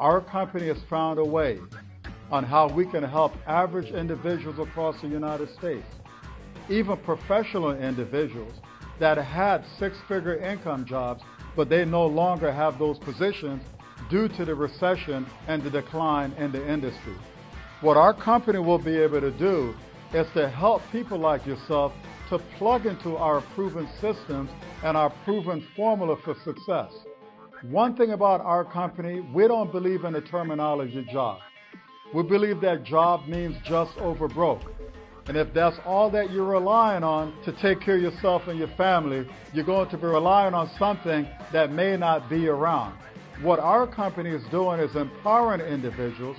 our company has found a way on how we can help average individuals across the United States, even professional individuals that had six figure income jobs, but they no longer have those positions due to the recession and the decline in the industry. What our company will be able to do is to help people like yourself to plug into our proven systems and our proven formula for success. One thing about our company, we don't believe in the terminology job. We believe that job means just over broke. And if that's all that you're relying on to take care of yourself and your family, you're going to be relying on something that may not be around. What our company is doing is empowering individuals.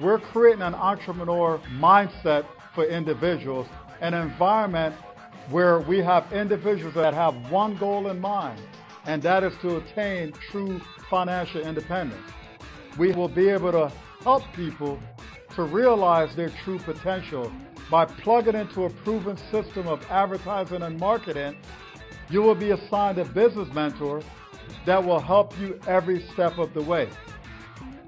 We're creating an entrepreneur mindset for individuals, an environment where we have individuals that have one goal in mind, and that is to attain true financial independence. We will be able to help people to realize their true potential by plugging into a proven system of advertising and marketing. You will be assigned a business mentor that will help you every step of the way.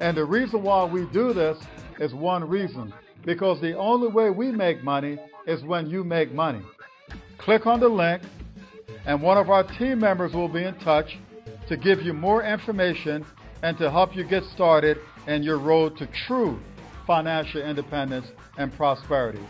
And the reason why we do this is one reason because the only way we make money is when you make money. Click on the link, and one of our team members will be in touch to give you more information and to help you get started in your road to true financial independence and prosperity.